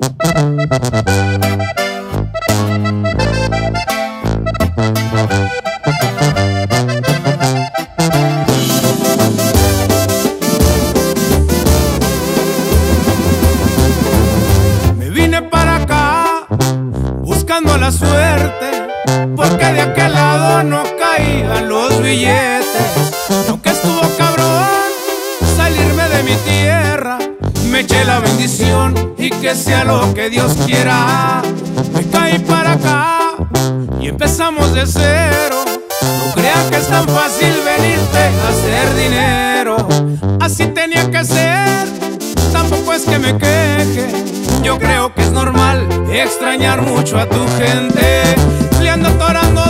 Me vine para acá buscando la suerte, porque de aquel lado no caían los billetes. Aunque estuvo cabrón salirme de mi tierra, me eché la bendición y que sea lo que Dios quiera. Me caí para acá y empezamos de cero. No creas que es tan fácil venirte a hacer dinero. Así tenía que ser, tampoco es que me queje. Yo creo que es normal extrañar mucho a tu gente. Le ando atorando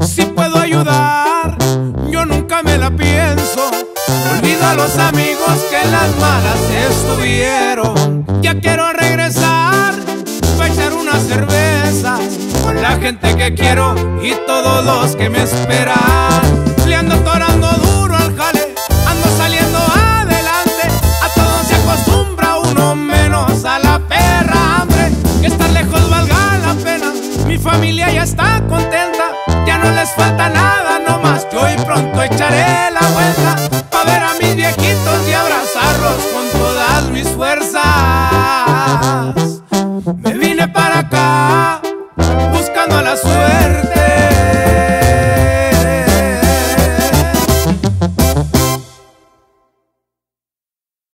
Si puedo ayudar, yo nunca me la pienso. Olvido a los amigos que en las malas estuvieron. Ya quiero la gente que quiero y todos los que me esperan. Le ando atorando duro al jale, ando saliendo adelante. A todo se acostumbra uno menos a la perra hambre. Que estar lejos valga la pena. Mi familia ya está contenta, ya no les falta nada,